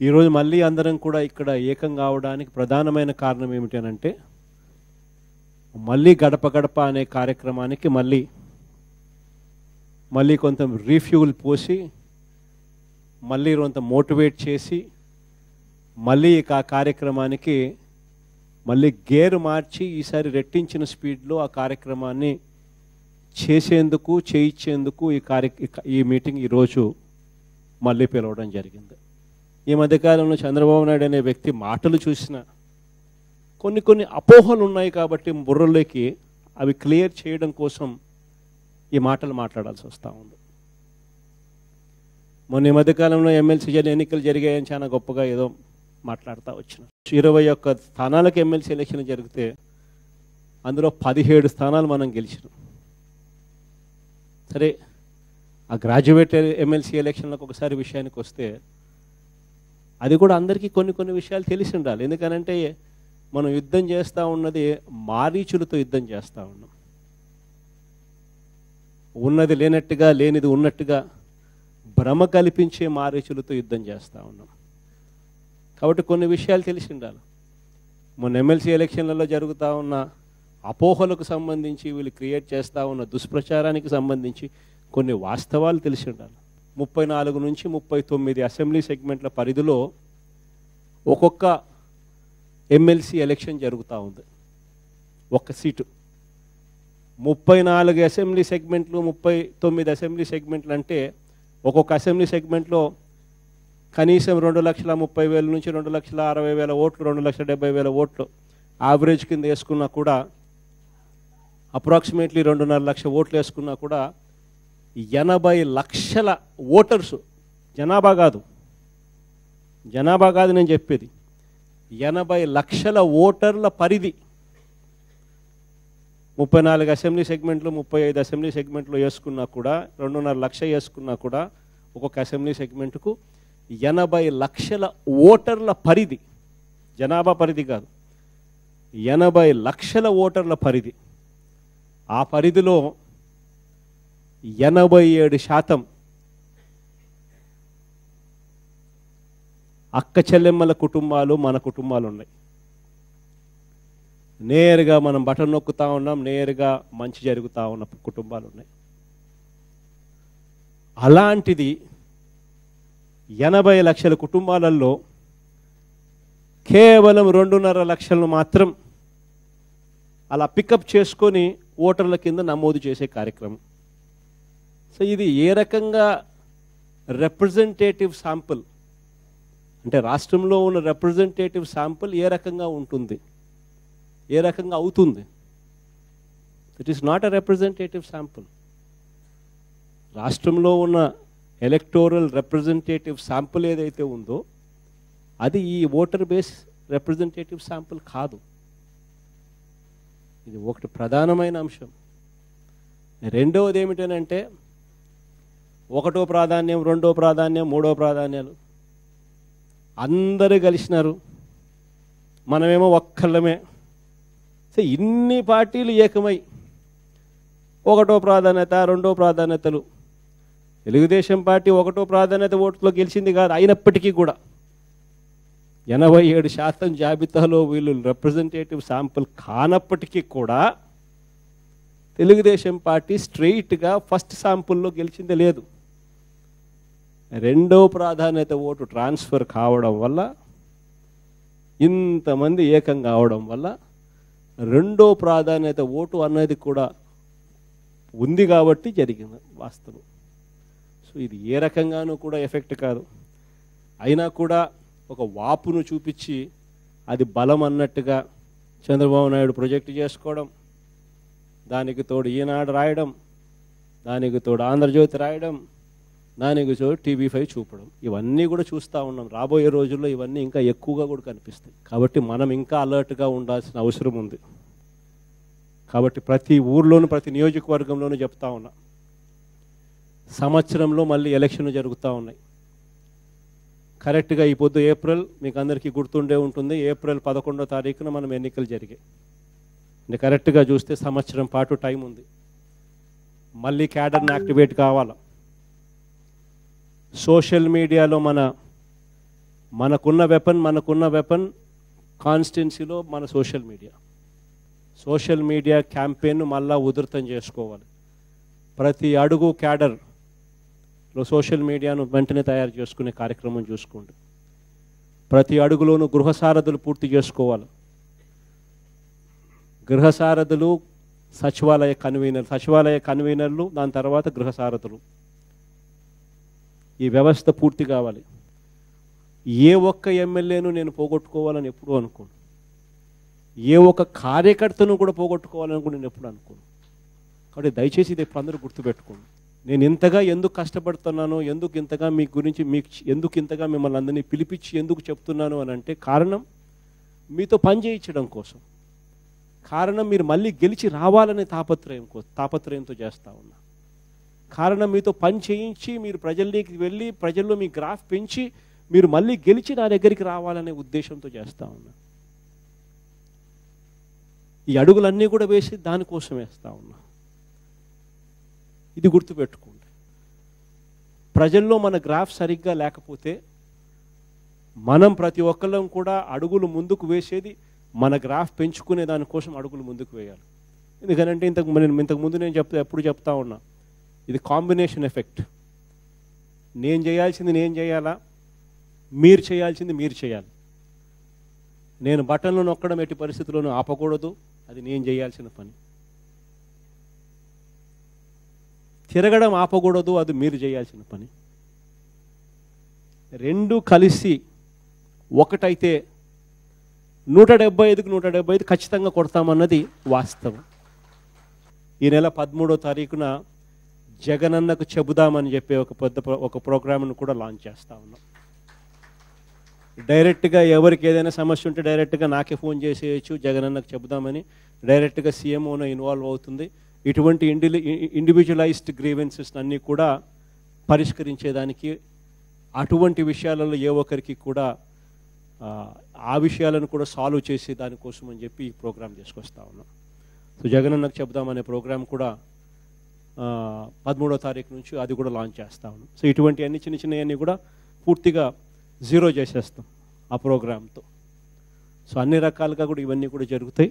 ఈరోజు మళ్ళీ అందరం కూడా ఇక్కడ ఏకం కావడానికి ప్రధానమైన కారణం ఏమిటి అని అంటే మళ్ళీ గడప గడప అనే కార్యక్రమానికి మళ్ళీ మళ్ళీ కొంత రీఫ్యూల్ పోసి మళ్ళీ కొంత మోటివేట్ చేసి మళ్ళీ ఇక ఆ కార్యక్రమానికి మళ్ళీ గేరు మార్చి ఈసారి రెట్టించిన స్పీడ్లో ఆ కార్యక్రమాన్ని చేసేందుకు చేయించేందుకు ఈ కార్య ఈ మీటింగ్ ఈరోజు మళ్ళీ పిలవడం జరిగింది. ఈ మధ్యకాలంలో చంద్రబాబు నాయుడు అనే వ్యక్తి మాటలు చూసిన కొన్ని కొన్ని అపోహలు ఉన్నాయి కాబట్టి బుర్రలోకి అవి క్లియర్ చేయడం కోసం ఈ మాటలు మాట్లాడాల్సి వస్తూ ఉంది. మొన్న ఈ మధ్యకాలంలో ఎమ్మెల్సీ ఎన్నికలు జరిగాయని చాలా గొప్పగా ఏదో మాట్లాడుతూ వచ్చిన. ఇరవై ఒక్క స్థానాలకు ఎమ్మెల్సీ ఎలక్షన్ జరిగితే అందులో పదిహేడు స్థానాలు మనం గెలిచినాం. సరే ఆ గ్రాడ్యుయేట్ ఎమ్మెల్సీ ఎలక్షన్లకు ఒకసారి విషయానికి వస్తే అది కూడా అందరికీ కొన్ని కొన్ని విషయాలు తెలిసి ఉండాలి ఎందుకనంటే మనం యుద్ధం చేస్తూ ఉన్నది మారీచులతో యుద్ధం చేస్తూ ఉన్నాం. ఉన్నది లేనట్టుగా లేనిది ఉన్నట్టుగా భ్రమ కల్పించే మారీచులతో యుద్ధం చేస్తూ ఉన్నాం. కాబట్టి కొన్ని విషయాలు తెలిసి ఉండాలి మొన్న ఎమ్మెల్సీ ఎలక్షన్లలో జరుగుతూ ఉన్న అపోహలకు సంబంధించి వీళ్ళు క్రియేట్ చేస్తూ ఉన్న దుష్ప్రచారానికి సంబంధించి కొన్ని వాస్తవాలు తెలిసి ఉండాలి ముప్పై నాలుగు నుంచి ముప్పై తొమ్మిది అసెంబ్లీ సెగ్మెంట్ల పరిధిలో ఒక్కొక్క ఎమ్మెల్సీ ఎలక్షన్ జరుగుతూ ఉంది. ఒక్క సీటు. ముప్పై నాలుగు అసెంబ్లీ సెగ్మెంట్లు ముప్పై తొమ్మిది అసెంబ్లీ సెగ్మెంట్లు అంటే ఒక్కొక్క అసెంబ్లీ సెగ్మెంట్లో కనీసం రెండు లక్షల ముప్పై వేల నుంచి రెండు లక్షల అరవై వేల ఓట్లు రెండు లక్షల డెబ్బై వేల ఓట్లు యావరేజ్ కింద వేసుకున్నా కూడా అప్రాక్సిమేట్లీ రెండున్నర లక్ష ఓట్లు వేసుకున్నా కూడా ఎనభై లక్షల ఓటర్స్ జనాభా కాదు. జనాభా కాదు నేను చెప్పేది. ఎనభై లక్షల ఓటర్ల పరిధి. ముప్పై నాలుగు అసెంబ్లీ సెగ్మెంట్లు ముప్పై ఐదు అసెంబ్లీ సెగ్మెంట్లు వేసుకున్నా కూడా రెండున్నర లక్ష వేసుకున్నా కూడా ఒక్కొక్క అసెంబ్లీ సెగ్మెంట్కు ఎనభై లక్షల ఓటర్ల పరిధి. జనాభా పరిధి కాదు. ఎనభై లక్షల ఓటర్ల పరిధి. ఆ పరిధిలో ఎనభై ఏడు శాతం అక్క చెల్లెమ్మల కుటుంబాలు మన కుటుంబాలు ఉన్నాయి నేరుగా మనం బటన్ నొక్కుతా ఉన్నాం నేరుగా మంచి జరుగుతూ ఉన్న కుటుంబాలు ఉన్నాయి అలాంటిది ఎనభై లక్షల కుటుంబాలలో కేవలం రెండున్నర లక్షలను మాత్రం అలా పికప్ చేసుకొని ఓటర్ల కింద నమోదు చేసే కార్యక్రమం. సో ఇది ఏ రకంగా రిప్రజెంటేటివ్ శాంపుల్ అంటే రాష్ట్రంలో ఉన్న రిప్రజెంటేటివ్ శాంపుల్ ఏ రకంగా ఉంటుంది? ఏ రకంగా అవుతుంది? It is not a representative sample రాష్ట్రంలో ఉన్న ఎలక్టోరల్ రిప్రజెంటేటివ్ శాంపుల్ ఏదైతే ఉందో అది ఈ ఓటర్ బేస్ రిప్రజెంటేటివ్ శాంపుల్ కాదు. ఇది ఒకటి ప్రధానమైన అంశం. రెండవది ఏమిటనంటే ఒకటో ప్రాధాన్యం రెండో ప్రాధాన్యం మూడో ప్రాధాన్యాలు. అందరూ కలిసినారు. మనమేమో ఒక్కళ్ళమే. సో ఇన్ని పార్టీలు ఏకమై ఒకటో ప్రాధాన్యత రెండో ప్రాధాన్యతలు. తెలుగుదేశం పార్టీ ఒకటో ప్రాధాన్యత ఓటులో గెలిచింది కాదు అయినప్పటికీ కూడా. ఎనభై ఏడు శాతం జాబితాలో వీళ్ళు రిప్రజెంటేటివ్ శాంపుల్ కానప్పటికీ కూడా తెలుగుదేశం పార్టీ స్ట్రెయిట్గా ఫస్ట్ శాంపుల్లో గెలిచిందే లేదు. రెండో ప్రాధాన్యత ఓటు ట్రాన్స్ఫర్ కావడం వల్ల ఇంతమంది ఏకం కావడం వల్ల రెండో ప్రాధాన్యత ఓటు అన్నది కూడా ఉంది కాబట్టి జరిగింది వాస్తవం. సో ఇది ఏ రకంగానూ కూడా ఎఫెక్ట్ కాదు. అయినా కూడా ఒక వాపును చూపించి అది బలం అన్నట్టుగా చంద్రబాబు నాయుడు ప్రొజెక్ట్ చేసుకోవడం దానికి తోడు ఈనాడు రాయడం దానికి తోడు ఆంధ్రజ్యోతి రాయడం దానికి టీవీ ఫైవ్ చూపడం. ఇవన్నీ కూడా చూస్తూ ఉన్నాం. రాబోయే రోజుల్లో ఇవన్నీ ఇంకా ఎక్కువగా కూడా కనిపిస్తాయి. కాబట్టి మనం ఇంకా అలర్ట్గా ఉండాల్సిన అవసరం ఉంది. కాబట్టి ప్రతి ఊర్లోనూ ప్రతి నియోజకవర్గంలోనూ చెప్తా ఉన్నా. సంవత్సరంలో మళ్ళీ ఎలక్షన్లు జరుగుతూ ఉన్నాయి. కరెక్ట్గా ఈ పొద్దు ఏప్రిల్ మీకు అందరికీ గుర్తుండే ఉంటుంది. ఏప్రిల్ పదకొండో తారీఖున మనం ఎన్నికలు జరిగాయి. అంటే కరెక్ట్గా చూస్తే సంవత్సరం పాటు టైం ఉంది. మళ్ళీ క్యాడర్ని యాక్టివేట్ కావాలా? సోషల్ మీడియాలో మన మనకున్న వెపన్ మనకున్న వెపన్ కాన్స్టిట్యున్సీలో మన social media. Social media campaign మళ్ళా ఉధృతం చేసుకోవాలి. ప్రతి అడుగు క్యాడర్లో సోషల్ మీడియాను వెంటనే తయారు చేసుకునే కార్యక్రమం చూసుకోండి. ప్రతి అడుగులోనూ గృహసారథులు పూర్తి చేసుకోవాలి. గృహసారథులు సచివాలయ కన్వీనర్ సచివాలయ కన్వీనర్లు దాని తర్వాత గృహసారథులు ఈ వ్యవస్థ పూర్తి కావాలి. ఏ ఒక్క ఎమ్మెల్యేను నేను పోగొట్టుకోవాలని ఎప్పుడూ అనుకోను. ఏ ఒక్క కార్యకర్తను కూడా పోగొట్టుకోవాలని కూడా నేను ఎప్పుడు అనుకోను. కాబట్టి దయచేసి ఇది ఎప్పుడు అందరూ గుర్తుపెట్టుకోండి. నేను ఇంతగా ఎందుకు కష్టపడుతున్నానో ఎందుకు ఇంతగా మీ గురించి మీకు ఎందుకు ఇంతగా మిమ్మల్ని అందరినీ పిలిపించి ఎందుకు చెప్తున్నాను అని అంటే కారణం మీతో పని చేయించడం కోసం. కారణం మీరు మళ్ళీ గెలిచి రావాలనే తాపత్రయం తాపత్రయంతో చేస్తూ ఉన్నా. కారణం మీతో పని చేయించి మీరు ప్రజల్లోకి వెళ్ళి ప్రజల్లో మీ గ్రాఫ్ పెంచి మీరు మళ్ళీ గెలిచి నా దగ్గరికి రావాలనే ఉద్దేశంతో చేస్తూ ఉన్నా. ఈ అడుగులన్నీ కూడా వేసి దానికోసం వేస్తూ ఉన్నా. ఇది గుర్తుపెట్టుకోండి. ప్రజల్లో మన గ్రాఫ్ సరిగ్గా లేకపోతే మనం ప్రతి ఒక్కళ్ళం కూడా అడుగులు ముందుకు వేసేది మన గ్రాఫ్ పెంచుకునే దానికోసం అడుగులు ముందుకు వేయాలి. ఎందుకనంటే ఇంతకు నేను ఇంతకు ముందు నేను చెప్తా ఎప్పుడు చెప్తా ఉన్నా ఇది కాంబినేషన్ ఎఫెక్ట్ నేను చేయాల్సింది నేను చేయాలా? మీరు చేయాల్సింది మీరు చేయాలి. నేను బటన్లు నొక్కడం ఎట్టి పరిస్థితుల్లోనూ ఆపకూడదు. అది నేను చేయాల్సిన పని. తిరగడం ఆపకూడదు. అది మీరు చేయాల్సిన పని. రెండు కలిసి ఒకటైతే నూట డెబ్బై ఐదుకు నూట డెబ్బై ఐదు ఖచ్చితంగా కొడతామన్నది వాస్తవం. ఈ నెల పదమూడో తారీఖున జగనన్నకు చెబుదామని చెప్పే ఒక పెద్ద ఒక ప్రోగ్రామ్ను కూడా లాంచ్ చేస్తా ఉన్నాం. డైరెక్ట్గా ఎవరికి ఏదైనా సమస్య ఉంటే డైరెక్ట్గా నాకే ఫోన్ చేసేయచ్చు జగనన్నకు చెబుదామని. డైరెక్ట్గా సీఎంఓను ఇన్వాల్వ్ అవుతుంది. ఇటువంటి ఇండి ఇండివిజువలైజ్డ్ గ్రీవెన్సెస్ అన్నీ కూడా పరిష్కరించేదానికి అటువంటి విషయాలలో ఏ ఒక్కరికి కూడా ఆ, విషయాలను కూడా సాల్వ్ చేసే దానికోసం అని చెప్పి ఈ ప్రోగ్రాం తీసుకొస్తా ఉన్నాం. సో జగనన్నకు చెబుదామనే ప్రోగ్రామ్ కూడా పదమూడో తారీఖు నుంచి అది కూడా లాంచ్ చేస్తా ఉన్నాం. సో ఇటువంటి అన్ని చిన్న చిన్నవన్నీ కూడా పూర్తిగా జీరో చేసేస్తాం ఆ ప్రోగ్రామ్తో సో అన్ని రకాలుగా కూడా ఇవన్నీ కూడా జరుగుతాయి.